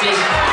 big, big